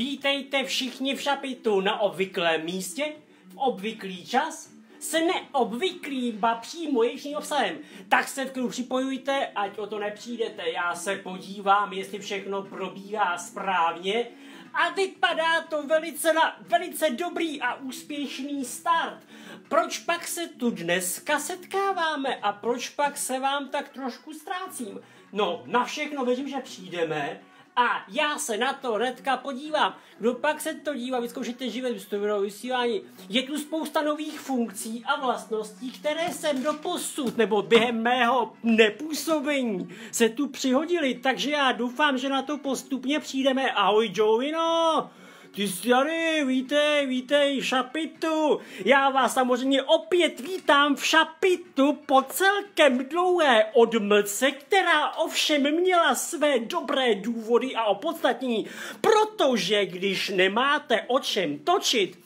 Vítejte všichni v šapitu na obvyklém místě, v obvyklý čas, s neobvyklým, ba přímo jejím obsahem. Tak se v klidu připojujte, ať o to nepřijdete. Já se podívám, jestli všechno probíhá správně. A vypadá to velice na velice dobrý a úspěšný start. Proč pak se tu dneska setkáváme a proč pak se vám tak trošku ztrácím? No, na všechno věřím, že přijdeme a já se na to hnedka podívám. Kdo pak se to dívá, vyzkoušejte živé důstojného vysílání. Je tu spousta nových funkcí a vlastností, které jsem do posud nebo během mého nepůsobení se tu přihodili, takže já doufám, že na to postupně přijdeme. Ahoj Joino! Ty starý, vítej, vítej, šapitu. Já vás samozřejmě opět vítám v šapitu po celkem dlouhé odmlce, která ovšem měla své dobré důvody a opodstatnění, protože když nemáte o čem točit,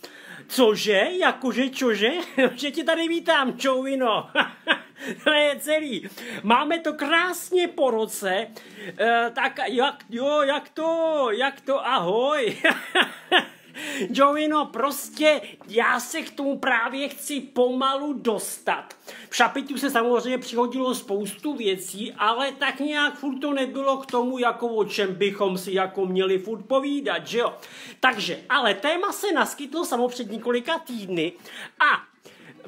Cože? Jakože čože? že ti tady vítám, čouvino. to je celý. Máme to krásně po roce. E, tak jak, jo, jak to, jak to, ahoj. Jovino, prostě já se k tomu právě chci pomalu dostat. V šapitu se samozřejmě přihodilo spoustu věcí, ale tak nějak furt to nebylo k tomu, jako o čem bychom si jako měli furt povídat, že jo? Takže, ale téma se naskytlo samo před několika týdny a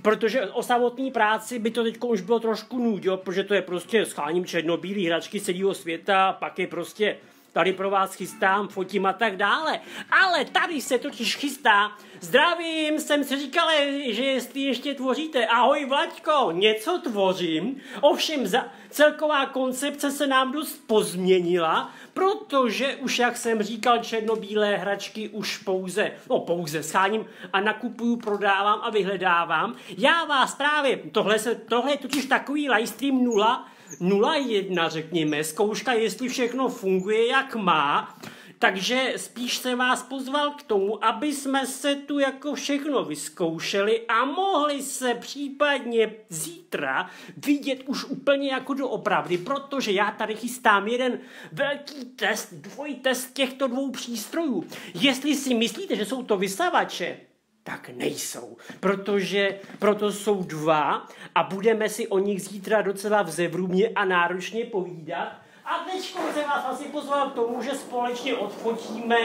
protože o samotné práci by to teď už bylo trošku nudilo, protože to je prostě scháním černobílý hračky celého světa, pak je prostě tady pro vás chystám, fotím a tak dále. Ale tady se totiž chystá, zdravím, jsem si říkal, že jestli ještě tvoříte, ahoj Vlaďko, něco tvořím, ovšem za, celková koncepce se nám dost pozměnila, protože už, jak jsem říkal, černobílé hračky už pouze, no pouze scháním a nakupuju, prodávám a vyhledávám. Já vás právě, tohle, se, tohle je totiž takový livestream nula, 0,1 řekněme, zkouška, jestli všechno funguje, jak má, takže spíš se vás pozval k tomu, aby jsme se tu jako všechno vyzkoušeli a mohli se případně zítra vidět už úplně jako doopravdy, protože já tady chystám jeden velký test, dvojí test těchto dvou přístrojů. Jestli si myslíte, že jsou to vysavače, tak nejsou, protože proto jsou dva a budeme si o nich zítra docela vzevrubně a náročně povídat. A teď se vás asi pozval k tomu, že společně odfotíme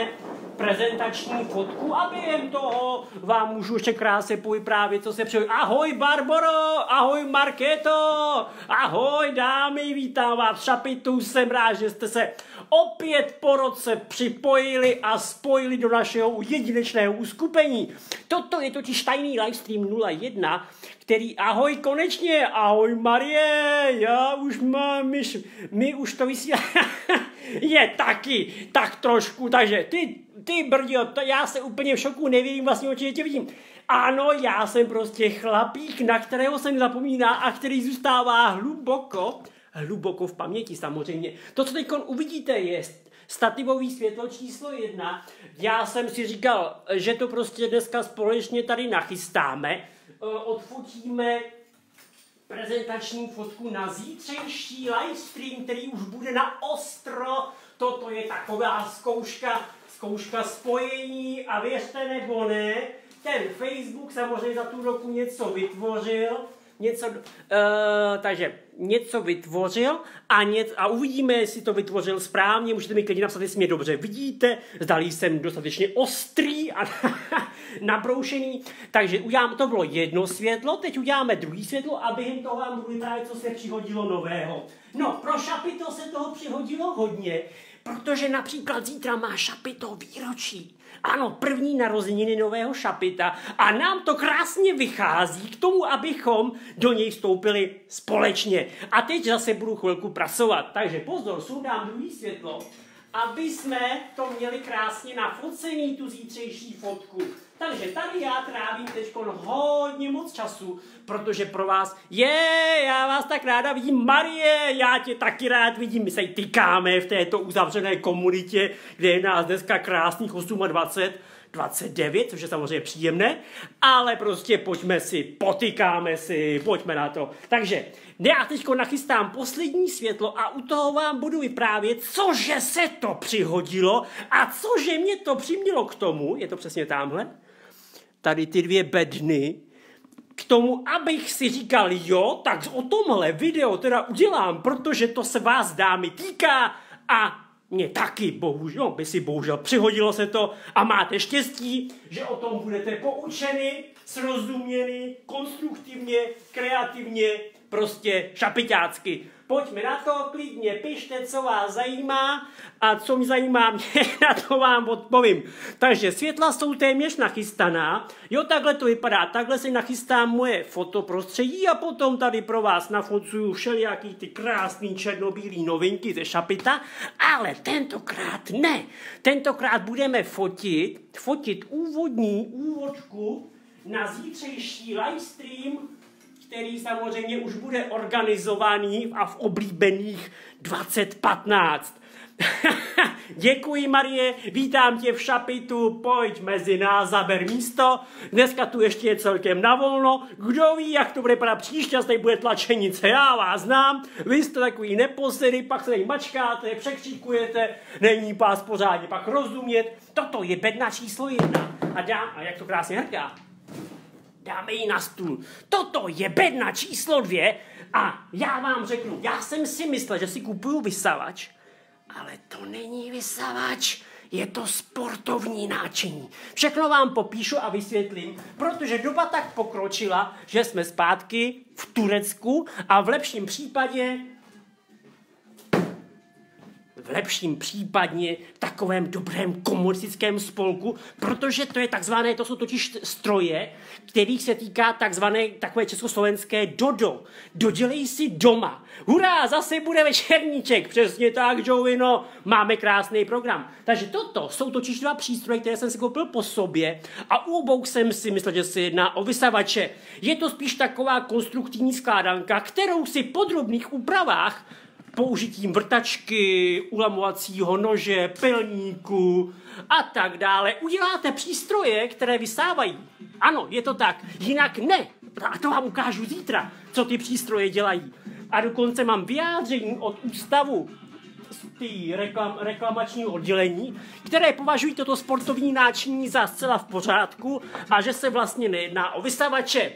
prezentační fotku a během toho vám můžu ještě krásně povyprávět, co se přijde. Ahoj Barboro, ahoj Marketo, ahoj dámy, vítám vás šapitu, jsem rád, že jste se opět po roce připojili a spojili do našeho jedinečného uskupení. Toto je totiž tajný livestream 01, který, ahoj konečně, ahoj Marie, já už mám, my, my už to vysíláme, je taky, tak trošku, takže ty, ty brdio, to já se úplně v šoku nevím vlastně, o tě vidím. Ano, já jsem prostě chlapík, na kterého jsem zapomíná a který zůstává hluboko, hluboko v paměti samozřejmě. To, co teď uvidíte, je stativový světlo číslo jedna. Já jsem si říkal, že to prostě dneska společně tady nachystáme, e, odfotíme prezentační fotku na zítřejší livestream, který už bude na ostro. Toto je taková zkouška, zkouška spojení a věřte nebo ne, ten Facebook samozřejmě za tu roku něco vytvořil, něco, uh, takže něco vytvořil a, ně, a uvidíme, jestli to vytvořil správně. Můžete mi klidně napsat, jestli mě dobře vidíte, zdali jsem dostatečně ostrý a nabroušený. Takže udělám, to bylo jedno světlo, teď uděláme druhý světlo a během toho vám budu vyprávět, co se přihodilo nového. No, pro Šapito se toho přihodilo hodně, protože například zítra má Šapito výročí. Ano, první narozeniny nového šapita a nám to krásně vychází k tomu, abychom do něj vstoupili společně. A teď zase budu chvilku pracovat. Takže pozor, sundám druhý světlo, aby jsme to měli krásně nafocený, tu zítřejší fotku. Takže tady já trávím teď hodně moc času, protože pro vás je, já vás tak ráda vidím, Marie, já tě taky rád vidím, my se tykáme v této uzavřené komunitě, kde je nás dneska krásných 28 29, což je samozřejmě příjemné, ale prostě pojďme si, potykáme si, pojďme na to. Takže já teď nachystám poslední světlo a u toho vám budu vyprávět, cože se to přihodilo a cože mě to přimělo k tomu, je to přesně tamhle, tady ty dvě bedny, k tomu, abych si říkal, jo, tak o tomhle video teda udělám, protože to se vás dámy týká a mě taky, bohužel, by si bohužel přihodilo se to a máte štěstí, že o tom budete poučeni, srozuměni, konstruktivně, kreativně, prostě šapiťácky. Pojďme na to, klidně pište, co vás zajímá a co mě zajímá mě, na to vám odpovím. Takže světla jsou téměř nachystaná. Jo, takhle to vypadá, takhle si nachystám moje fotoprostředí a potom tady pro vás nafocuju všelijaký ty krásný černobílý novinky ze šapita, ale tentokrát ne. Tentokrát budeme fotit, fotit úvodní úvodku na zítřejší livestream který samozřejmě už bude organizovaný a v oblíbených 2015. Děkuji, Marie, vítám tě v šapitu, pojď mezi nás, zaber místo. Dneska tu ještě je celkem navolno. Kdo ví, jak to bude padat příště, tady bude tlačenice, já vás znám. Vy jste takový neposedy, pak se tady mačkáte, překříkujete, není pás pořádně pak rozumět. Toto je bedna číslo jedna. A dám, a jak to krásně hrká dáme ji na stůl. Toto je bedna číslo dvě a já vám řeknu, já jsem si myslel, že si kupuju vysavač, ale to není vysavač, je to sportovní náčiní. Všechno vám popíšu a vysvětlím, protože doba tak pokročila, že jsme zpátky v Turecku a v lepším případě v lepším případně v takovém dobrém komunistickém spolku, protože to je takzvané, to jsou totiž stroje, kterých se týká takzvané takové československé dodo. Dodělej si doma. Hurá, zase bude večerníček. Přesně tak, Jovino, máme krásný program. Takže toto jsou totiž dva přístroje, které jsem si koupil po sobě a u obou jsem si myslel, že se jedná o vysavače. Je to spíš taková konstruktivní skládanka, kterou si po drobných úpravách použitím vrtačky, ulamovacího nože, pilníku a tak dále uděláte přístroje, které vysávají. Ano, je to tak. Jinak ne. A to vám ukážu zítra, co ty přístroje dělají. A dokonce mám vyjádření od ústavu ty reklam, reklamačního oddělení, které považují toto sportovní náčiní za zcela v pořádku a že se vlastně nejedná o vysavače.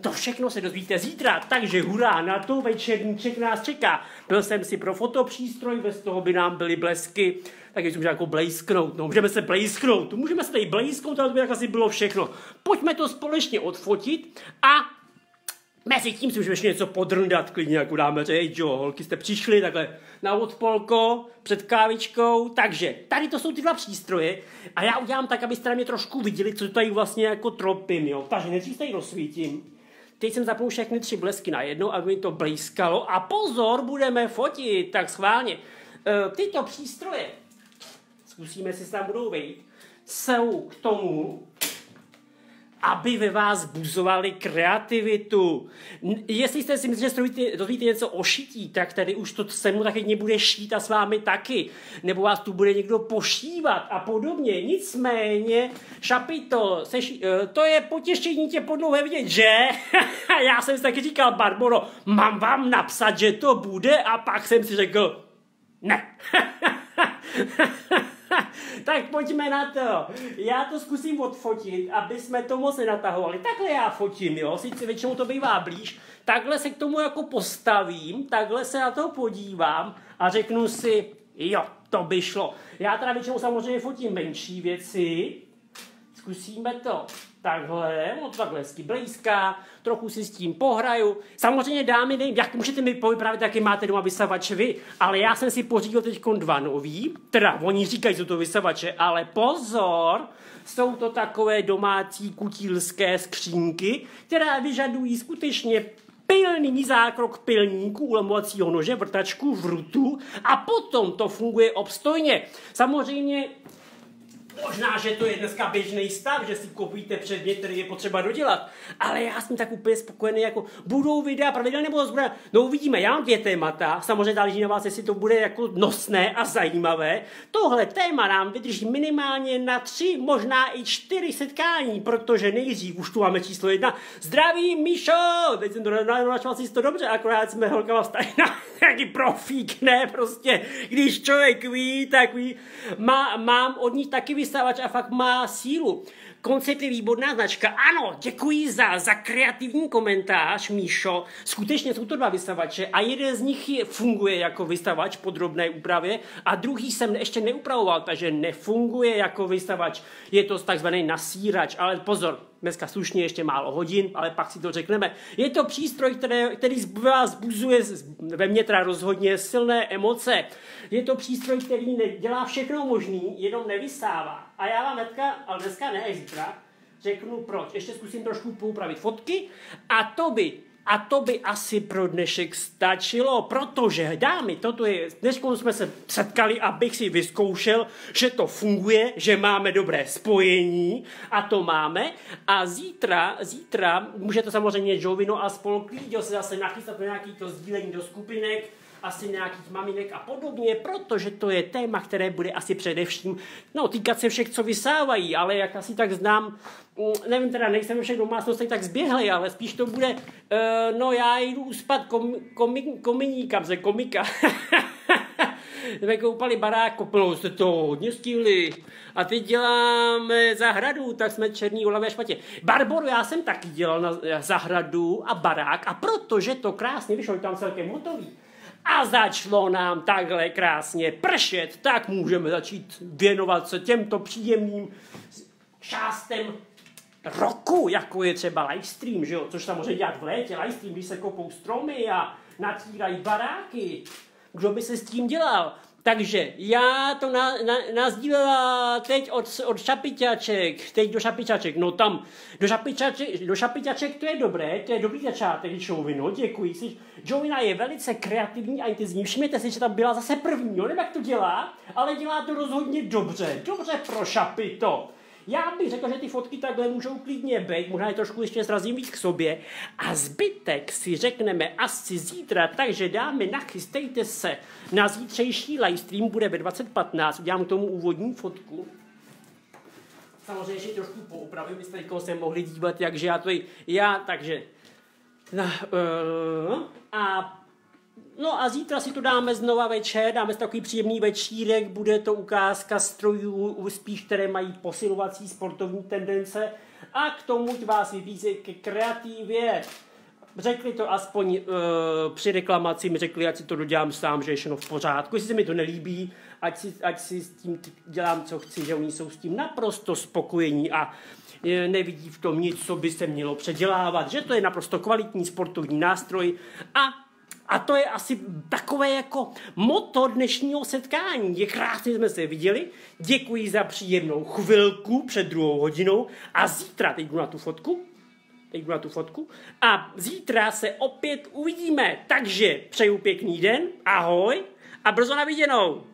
To všechno se dozvíte zítra, takže hurá, na to večerníček nás čeká. Byl jsem si pro fotopřístroj, bez toho by nám byly blesky, tak si můžeme jako blejsknout, no můžeme se blejsknout, můžeme se tady blejsknout, ale to by tak asi bylo všechno. Pojďme to společně odfotit a Mezi tím si můžeme něco podrndat, klidně jako dáme, že hej, jo, holky jste přišli takhle na odpolko před kávičkou, takže tady to jsou ty dva přístroje a já udělám tak, abyste na mě trošku viděli, co tady vlastně jako tropím, jo. Takže nejdřív tady rozsvítím, Teď jsem zapnul všechny tři blesky na jedno, aby mi to blízkalo. A pozor, budeme fotit, tak schválně. E, tyto přístroje, zkusíme si tam budou vejít, jsou k tomu, aby ve vás buzovali kreativitu. Jestli jste si mysleli, že dozvíte něco o šití, tak tady už to se mu taky nebude šít a s vámi taky. Nebo vás tu bude někdo pošívat a podobně. Nicméně, šapito, seš, eh, to je potěšení tě podlouhé vidět, že? Já jsem si taky říkal, Barboro, mám vám napsat, že to bude a pak jsem si řekl, ne. tak pojďme na to. Já to zkusím odfotit, aby jsme to moc nenatahovali. Takhle já fotím, jo, sice většinou to bývá blíž. Takhle se k tomu jako postavím, takhle se na to podívám a řeknu si, jo, to by šlo. Já teda většinou samozřejmě fotím menší věci, zkusíme to takhle, no takhle hezky blízká, trochu si s tím pohraju. Samozřejmě dámy, nevím, jak můžete mi povyprávět, jaký máte doma vysavače vy, ale já jsem si pořídil teď dva nový, teda oni říkají, že to vysavače, ale pozor, jsou to takové domácí kutílské skřínky, které vyžadují skutečně pilný zákrok pilníku, ulemovacího nože, vrtačku, vrutu a potom to funguje obstojně. Samozřejmě Možná, že to je dneska běžný stav, že si koupíte předmět, který je potřeba dodělat. Ale já jsem tak úplně spokojený, jako budou videa pravidelně nebo zbrojné. No uvidíme, já mám dvě témata, samozřejmě záleží na vás, jestli to bude jako nosné a zajímavé. Tohle téma nám vydrží minimálně na tři, možná i čtyři setkání, protože nejdřív už tu máme číslo jedna. Zdraví, Míšo! Teď jsem to načal si to dobře, akorát jsme holkama vstali na nějaký profík, ne, prostě, když člověk ví, tak ví. Má, mám od nich taky vystávač a fakt má sílu. Koncept je výborná značka. Ano, děkuji za, za kreativní komentář, Míšo. Skutečně jsou to dva vystavače a jeden z nich je, funguje jako vystavač po drobné úpravě a druhý jsem ještě neupravoval, takže nefunguje jako vystavač. Je to takzvaný nasírač, ale pozor, dneska slušně ještě málo hodin, ale pak si to řekneme. Je to přístroj, který, který vás zbuzuje ve mně teda rozhodně silné emoce. Je to přístroj, který dělá všechno možný, jenom nevysává. A já vám hnedka, ale dneska ne, zítra, řeknu proč. Ještě zkusím trošku poupravit fotky a to by a to by asi pro dnešek stačilo, protože dámy, toto je, dnes jsme se setkali, abych si vyzkoušel, že to funguje, že máme dobré spojení a to máme. A zítra, zítra můžete samozřejmě Jovino a spol klíďo se zase nachystat na nějaký to sdílení do skupinek, asi nějakých maminek a podobně, protože to je téma, které bude asi především no, týkat se všech, co vysávají, ale jak asi tak znám, mm, nevím teda, nejsem všech domácnostech tak zběhlej, ale spíš to bude, uh, no já jdu uspat kom, komi, kominíkam ze komika. jsme koupali barák, kopilo se to, hodně stihli. A teď děláme zahradu, tak jsme černý ulavé špatě. Barboru, já jsem taky dělal na zahradu a barák a protože to krásně vyšlo, tam celkem hotový a začalo nám takhle krásně pršet, tak můžeme začít věnovat se těmto příjemným částem roku, jako je třeba livestream, že jo? což samozřejmě dělat v létě, livestream, když se kopou stromy a natírají baráky. Kdo by se s tím dělal? Takže já to na, na, nazdílela teď od, od šapiťaček, teď do šapiťaček, no tam, do šapiťaček, do šapiťaček to je dobré, to je dobrý začátek šouvino, děkuji si. Jovina je velice kreativní a intenzivní, všimněte si, že tam byla zase první, jo, nevím jak to dělá, ale dělá to rozhodně dobře, dobře pro šapito. Já bych řekl, že ty fotky takhle můžou klidně být, možná je trošku ještě zrazím víc k sobě. A zbytek si řekneme asi zítra, takže dámy, nachystejte se na zítřejší livestream, bude ve 2015, udělám k tomu úvodní fotku. Samozřejmě ještě trošku poupravím, byste se mohli dívat, jakže já to já, takže No, uh, a No a zítra si to dáme znova večer, dáme si takový příjemný večírek, bude to ukázka strojů, spíš které mají posilovací sportovní tendence a k tomu vás vybízí ke kreativě. Řekli to aspoň uh, při reklamaci, mi řekli, ať si to dodělám sám, že je všechno v pořádku. Jestli se mi to nelíbí, ať si, ať si s tím dělám, co chci, že oni jsou s tím naprosto spokojení a nevidí v tom nic, co by se mělo předělávat, že to je naprosto kvalitní sportovní nástroj a a to je asi takové jako moto dnešního setkání. Je krásně, jsme se viděli. Děkuji za příjemnou chvilku před druhou hodinou. A zítra, teď jdu na tu fotku, teď jdu na tu fotku, a zítra se opět uvidíme. Takže přeju pěkný den, ahoj a brzo na viděnou.